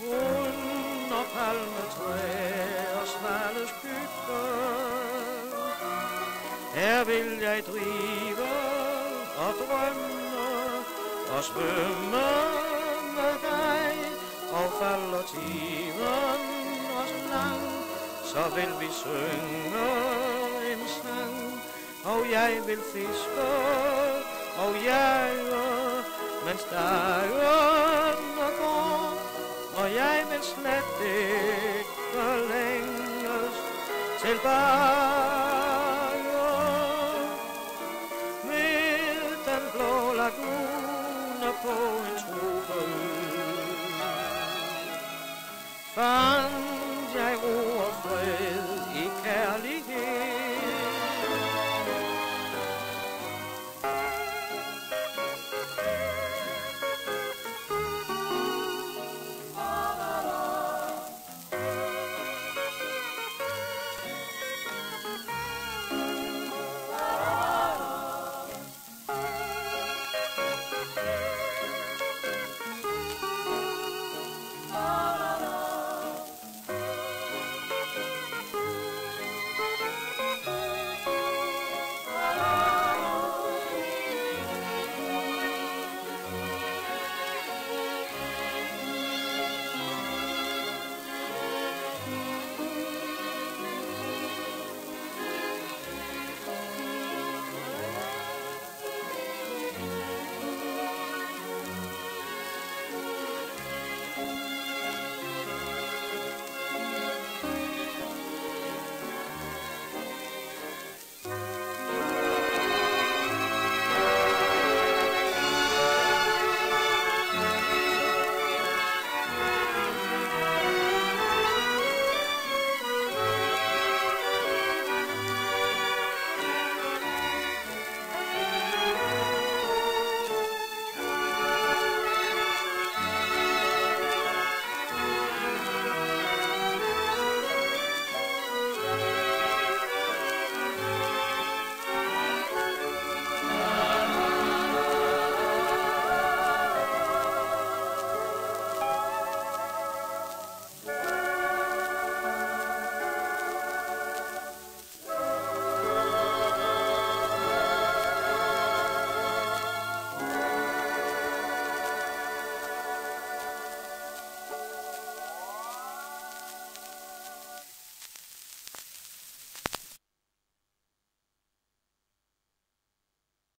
Under palmetræ og snalles skygge Her vil jeg drive og drømme og svømme med dig Og falder timen os lang Så vil vi synge en sang Og jeg vil fiske og jage Mens dig og jij mislet ik de lengers tilbage, Med den blå lagune på en trove Fandt jeg ro